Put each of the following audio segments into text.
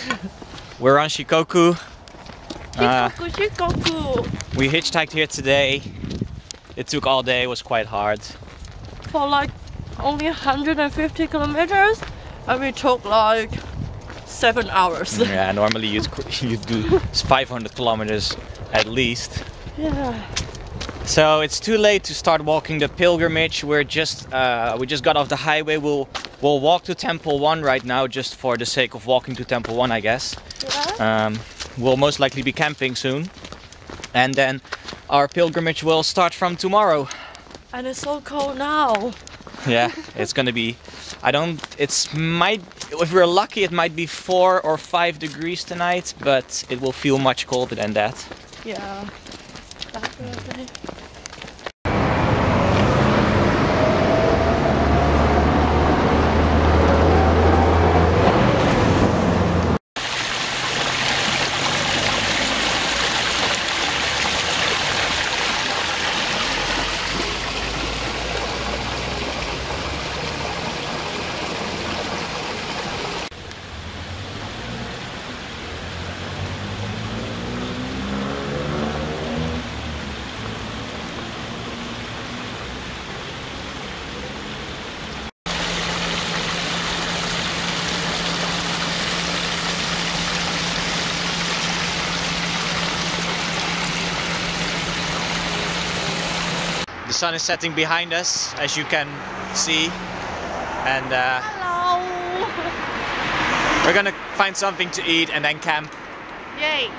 We're on Shikoku. Uh, Shikoku, Shikoku. we hitchhiked here today. It took all day, it was quite hard. For like only 150 kilometers, and we took like seven hours. Yeah, normally you'd, you do 500 kilometers at least. Yeah. So it's too late to start walking the pilgrimage. We're just uh, we just got off the highway. We'll we'll walk to Temple One right now, just for the sake of walking to Temple One, I guess. Yeah. Um, we'll most likely be camping soon, and then our pilgrimage will start from tomorrow. And it's so cold now. Yeah, it's gonna be. I don't. It's might. If we're lucky, it might be four or five degrees tonight, but it will feel much colder than that. Yeah. Definitely. Sun is setting behind us, as you can see, and uh, Hello. we're gonna find something to eat and then camp. Yay.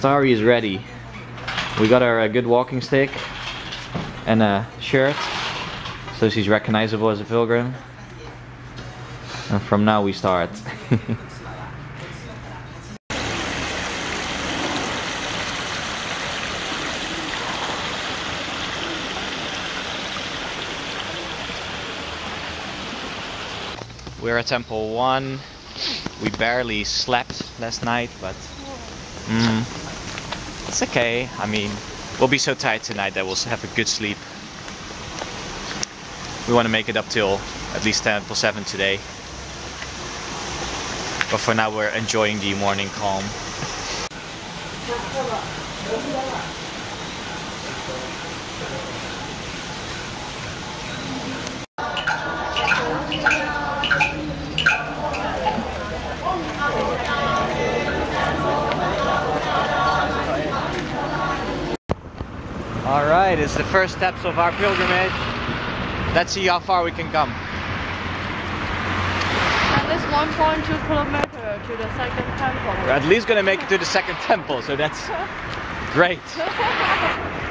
Starry is ready. We got her a good walking stick and a shirt, so she's recognizable as a pilgrim. And from now we start. We're at Temple 1. We barely slept last night, but mm, it's okay. I mean, we'll be so tired tonight that we'll have a good sleep. We want to make it up till at least Temple 7 today. But for now, we're enjoying the morning calm. All right, it's the first steps of our pilgrimage. Let's see how far we can come. And it's 1.2 kilometer to the second temple. We're at least gonna make it to the second temple, so that's great.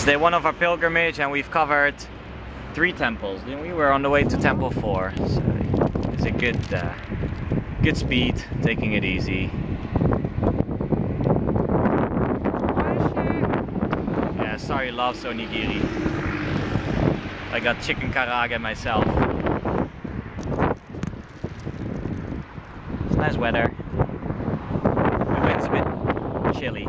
It's day one of our pilgrimage and we've covered three temples. We were on the way to temple four. So it's a good, uh, good speed, taking it easy. Yeah, Starry, loves onigiri. I got chicken karaage myself. It's nice weather. The wind's a bit chilly.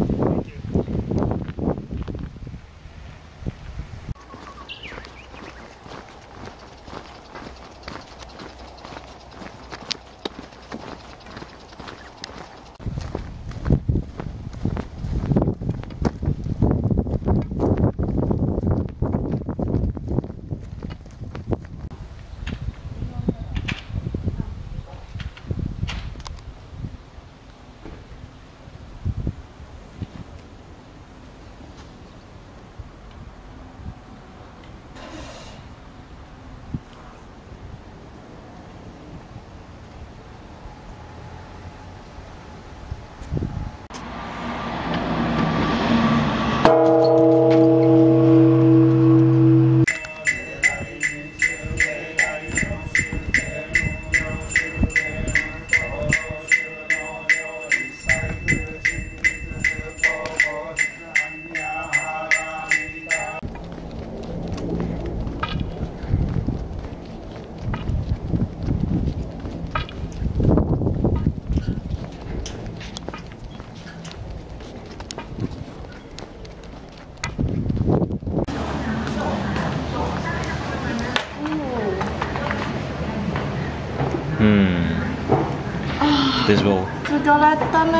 will 疲れたね。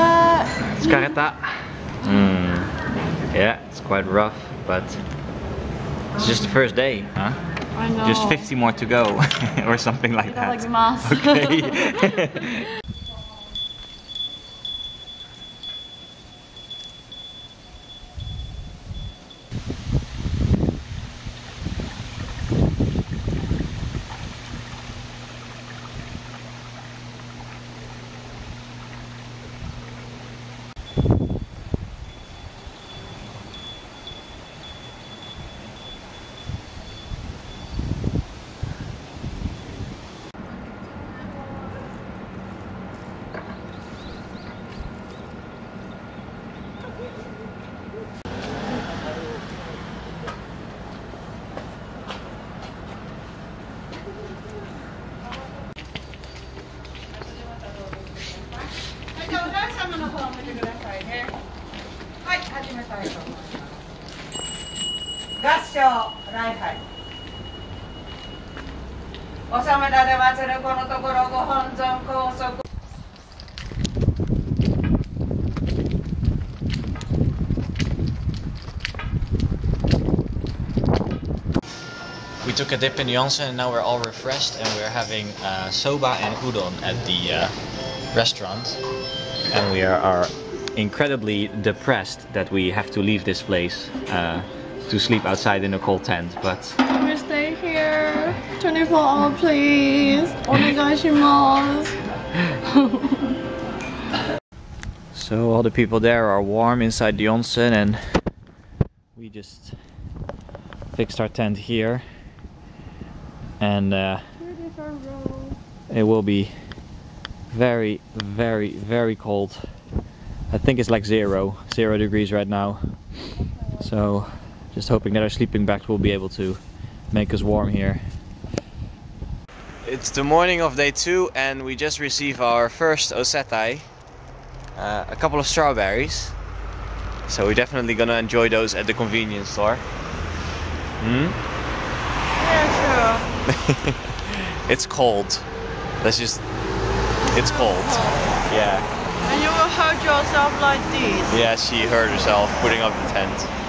Scaretta. Hmm. Yeah, it's quite rough, but it's just the first day, huh? I know. Just 50 more to go, or something like いた だき that. ます。 Okay.「おさめられまするこのところご本尊高速 We took a dip in the onsen and now we're all refreshed and we're having uh, soba and udon at the uh, restaurant, and we are, are incredibly depressed that we have to leave this place uh, to sleep outside in a cold tent. But Can we stay here 24 hours, please? Onegaishimasu. so all the people there are warm inside the onsen, and we just fixed our tent here, and. Uh, it will be very very very cold I think it's like zero zero degrees right now so just hoping that our sleeping bags will be able to make us warm here it's the morning of day two and we just received our first osettai uh, a couple of strawberries so we're definitely gonna enjoy those at the convenience store hmm? Yeah, sure. it's cold Let's just. It's cold. Yeah. And you will hurt yourself like this. Yeah, she hurt herself putting up the tent.